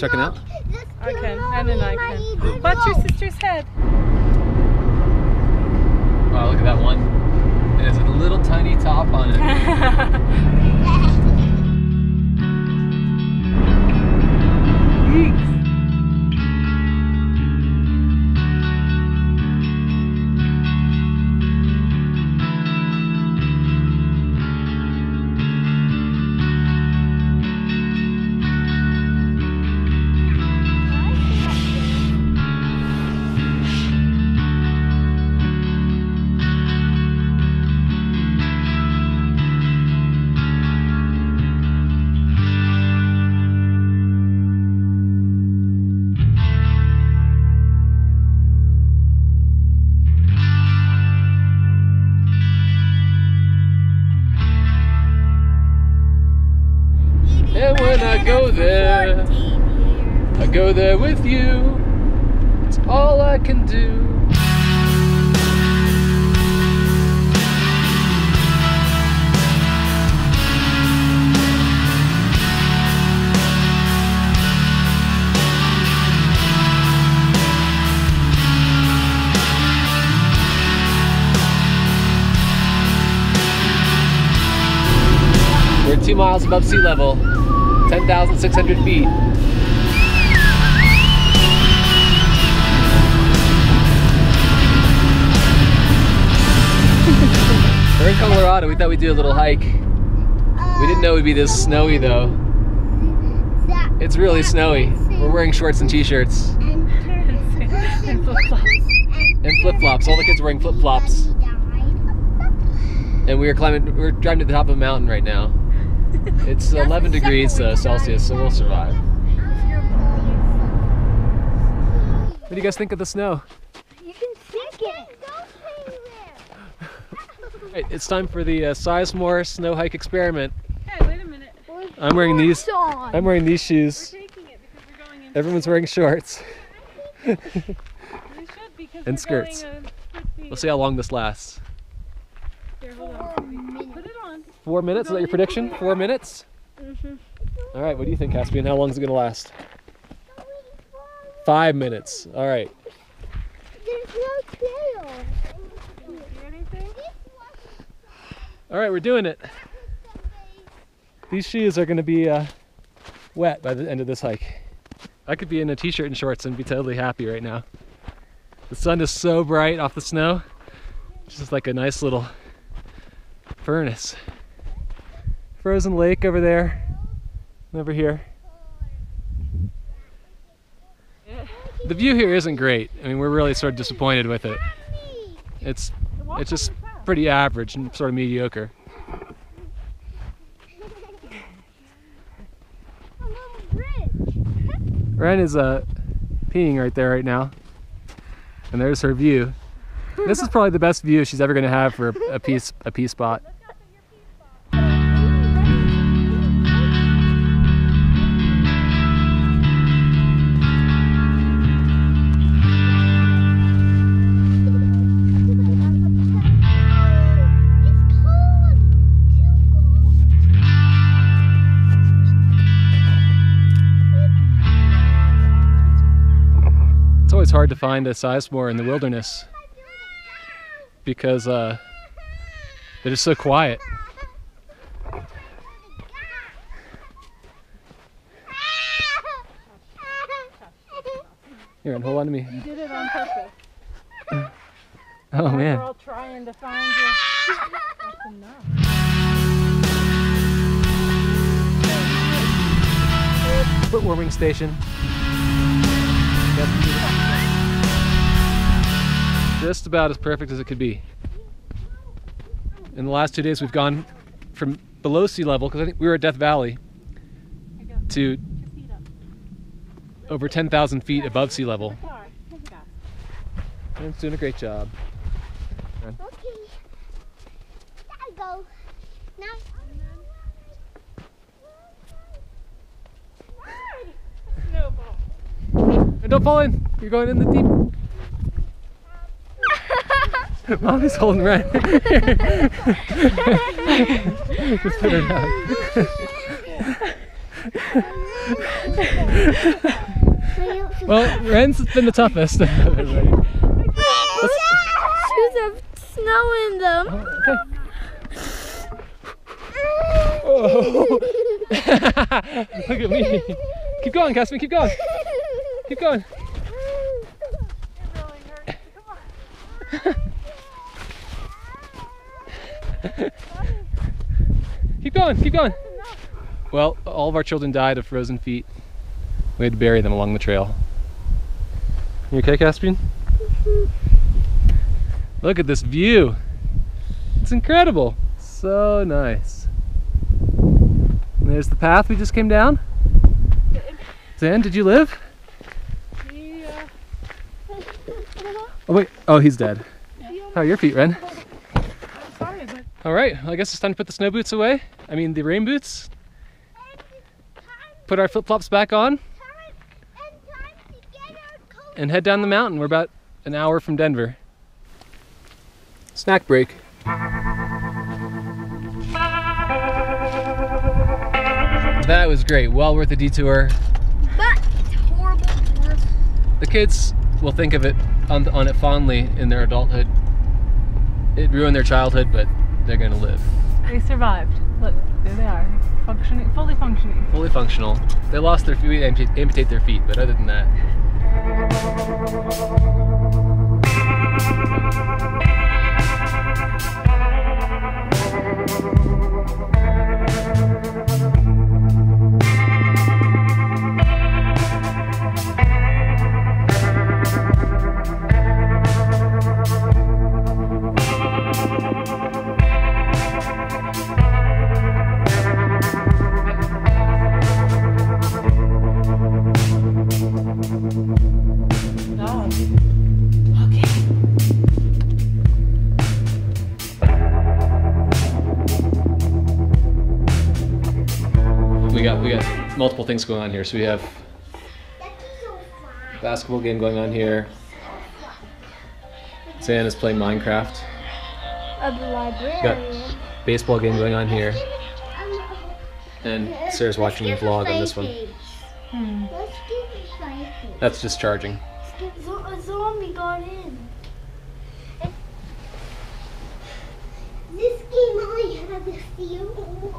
checking out? I can, and then I can. Watch your sister's head. Wow, look at that one. It has a little tiny top on it. And there with you. It's all I can do. We're two miles above sea level, 10,600 feet. We're in Colorado. We thought we'd do a little hike. We didn't know it would be this snowy though. It's really snowy. We're wearing shorts and t-shirts And flip-flops. and flip-flops. All the kids are wearing flip-flops. And we are climbing, we're driving to the top of a mountain right now. It's 11 degrees uh, Celsius, so we'll survive. What do you guys think of the snow? You can sink it. Right, it's time for the uh, Sizemore snow hike experiment. Hey, wait a minute. I'm wearing these. on. I'm wearing these shoes. Taking it because we're going into Everyone's wearing shorts. We should because And we're skirts. Going, uh, We'll see how long this lasts. Here, hold on. Put it on. Four minutes? Is that your prediction? Four minutes? Mm-hmm. All right. What do you think, Caspian? How long is it gonna last? Five minutes. All right. There's no trail. See anything? All right. We're doing it. These shoes are gonna be uh, wet by the end of this hike. I could be in a t-shirt and shorts and be totally happy right now. The sun is so bright off the snow. It's just like a nice little furnace. Frozen lake over there. and Over here. The view here isn't great. I mean, we're really sort of disappointed with it. It's it's just pretty average and sort of mediocre. A. Ren is uh, peeing right there right now. And there's her view. This is probably the best view she's ever going to have for a piece a pee spot. It's hard to find a sizemore in the wilderness because uh, they're just so quiet. Here, and hold on to me. You did it on purpose. Oh We're man. all trying to find you. That's enough. Foot warming station. Just about as perfect as it could be. In the last two days, we've gone from below sea level because I think we were at Death Valley, to over 10,000 feet above sea level. And it's doing a great job. Okay. Go. Now. And don't fall. You're going in the deep. Mommy's holding Ren. Just put her down. Well, Ren's been the toughest. of everybody. Shoes have snow in them. Oh, okay. Oh. Look at me. Keep going, Casper, Keep going. Keep going. Keep going. Keep going. Well, all of our children died of frozen feet. We had to bury them along the trail. You okay, Caspian? Look at this view. It's incredible. So nice. And there's the path we just came down. Zan, did you live? Oh wait. Oh, he's dead. How are your feet, Ren? Sorry, but All right. Well, I guess it's time to put the snow boots away. I mean, the rain boots. Put our flip flops back on and head down the mountain. We're about an hour from Denver. Snack break. That was great. Well worth the detour. But it's horrible. The kids will think of it on, on it fondly in their adulthood. It ruined their childhood, but they're gonna live. they survived. Look, there they are. Functioning, fully functioning. Fully functional. They lost their feet, amputate their feet, but other than that, multiple things going on here. So we have basketball game going on here. Zan is playing Minecraft. Of the librarian. Got baseball game going on here. And Sarah's watching a vlog on this one. Hmm. That's just charging. A zombie got in. This game only has a few.